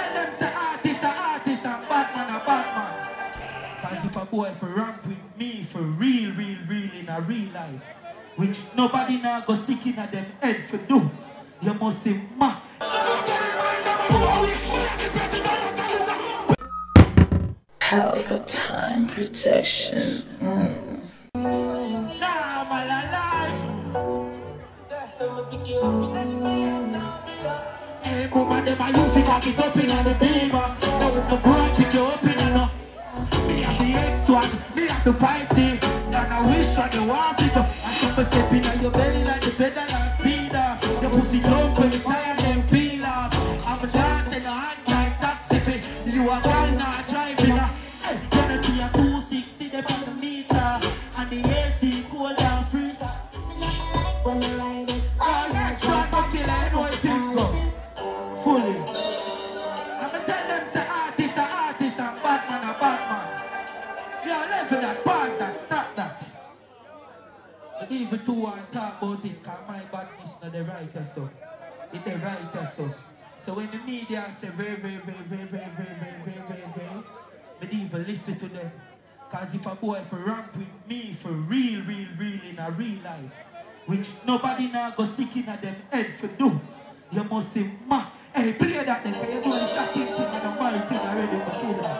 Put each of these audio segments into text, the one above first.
tell them say artist a artist and bad man a bad man. Cause if a boy for ramp with me for real, real, real in a real life, which nobody now go sick in a them head for do, you must say ma. Palpatine protection. Use it like it up in the beamer. Now we can branch it up in the Me and the X1, me and the 5C. And I wish I the was it. I come a step in your belly like the pedal and speeder. Your pussy jump when you tire Even two want talk about it, cause my badness not the writer so. It's the writer so. So when the media say very, very, very, very, very, very, very, very, very, very, but even listen to them. Cause if a boy for ramp with me for real, real, real in a real life, which nobody now go sick in a them head for do, you must say, ma, hey, play that then, cause you know the shocking thing and thing already for kill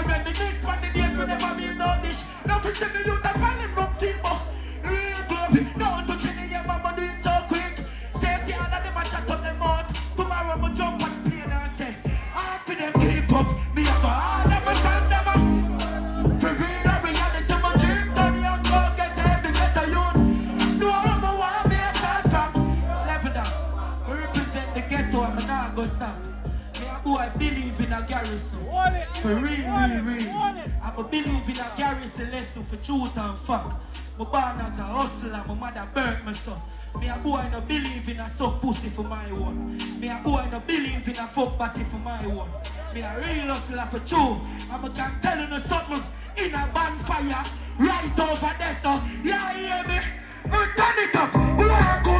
I reminisce the days never no dish. Nothing to the youth that's falling from. Real glory, no to see For real, real, real. A believe in a garrison lesson for truth and fuck. My born as a hustler, my mother burnt me son. Me a boy no believe in a suck pussy for my one. Me a boy no believe in a fuck body for my one. Me a real hustler for true. I'm a can tell you something in a bonfire right over there so. Yeah, hear me? We turn it up, we are good.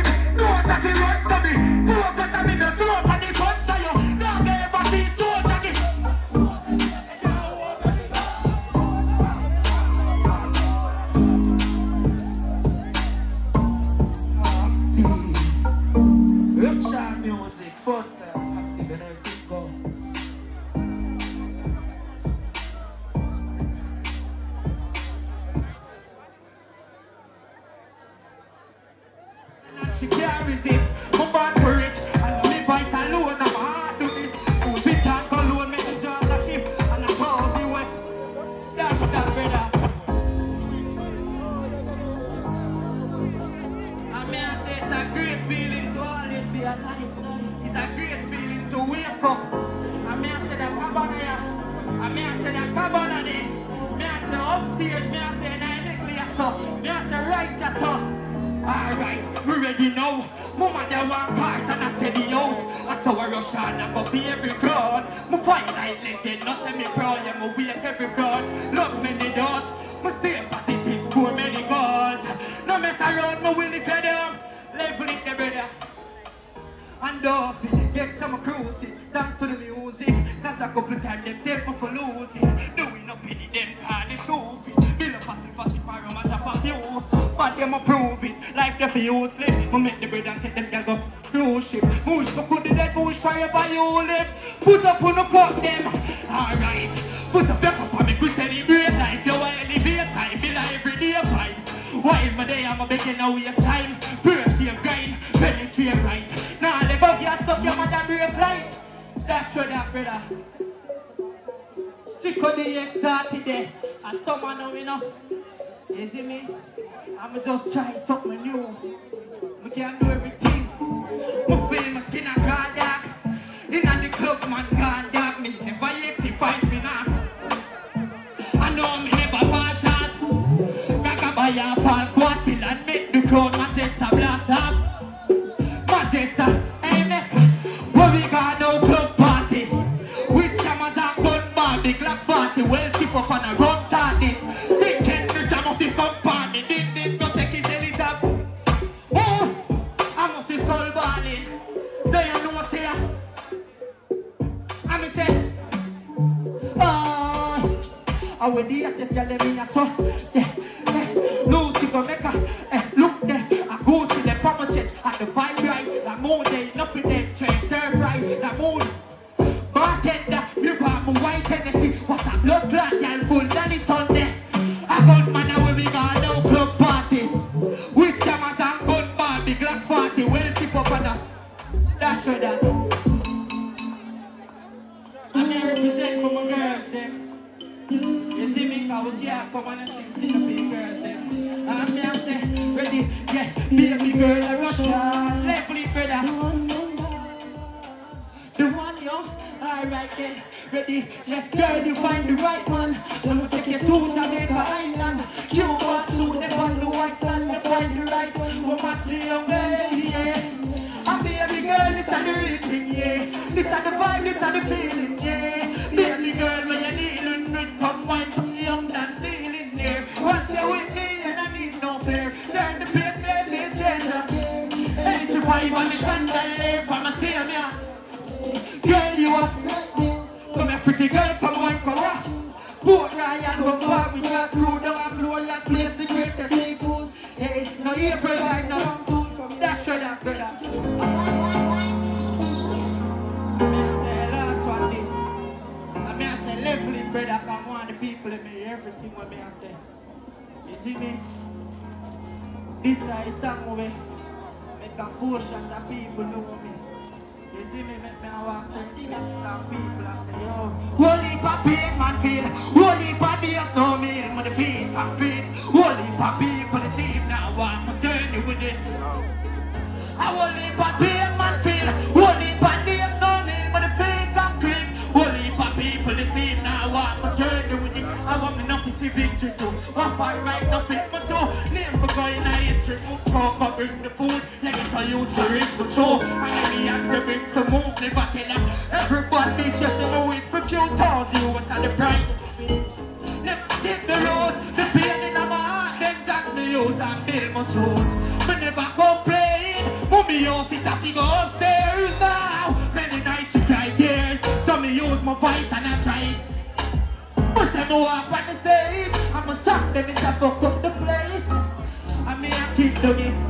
Alright, we ready now. They cars and. I saw a rush on every. My like legend, my wake every. Love many my stay many. No mess around, my will them. Level it. And off get some cruising, thanks to the music. Cause a couple times them take for top of you. But them it, the useless. We make the bread and take them gas up. cruise ship. Moosh for good dead, moosh forever you live. Put up on the cup them. Alright. Put up your cup on me, quick celebrate life. You want elevate time, be like every day fight. While my day, I'm a begging no waste time. Percy and grind, penetrate right. Now, let go, you suck your mother break light. That's what that, brother. Chico the X started there. And someone know me now. You see me? I'ma just try something new. We can't do everything. My feel my skin a gone dark. In the club, man, gone dark. Me never exercise me now. I know me never fall short. Gaga buy a fall quartil and make the crowd Manchester blast up. Manchester, hey me. Where we got no club party. With cameras and gun bar, big black party. Well, chip up on a run this. Will the hottest girl in me so. Yeah, yeah. Lucy go make. Eh, look there. I go to the promises and the vibe right. The moon day, nothing there change. Third right, the moon. Bartender, you want my white Tennessee. What's that blood clot, y'all full Danny Sunday. I got man away we got no club party. With cameras and gun big black party. Well, tip up on that. That's what that. I'm here for my girls, them. Cause we can't come on and the girls, them. I'm here, say, ready, yeah, baby girl, I. The one, yo. Alright then, ready? Girl, you find the right one. Let me take you to Jamaica Island. You want they on the white sand, they find the right one. Go match the young lady, yeah. And baby girl, this is the thing, yeah. This is the vibe, this is the feeling, yeah. Baby girl, when you need nut, come wine young dance ceiling, yeah. Once you're with me, and I need no fear. Turn the page, let me change. And vibe on the chandelier, from a savior. Girl, you are Come here, pretty girl, come on, come on Port Ryan, come back, we just through down and blow your place, the greatest seafood Hey, no April right say You see me? The song where Make a portion that people know me. You see me make me a walk so see that. people I say yo. Holy pa pain man feel Holy days no meal Man the feet and beat Holy people the same now walk a journey with it. A holy pa bring the food. Yeah get a youth to reach the show I me and the bring some move the battle Everybody just a move it for you Told you what's on the price Never hit the road. The pain in my heart Then got me use and build my tune Me never complain. Mommy house is have to go upstairs now. Many nights you cry tears. So me use my voice and I try. But I know I'm on the stage I'm a suck them into fuck up the place. I mean I keep doing it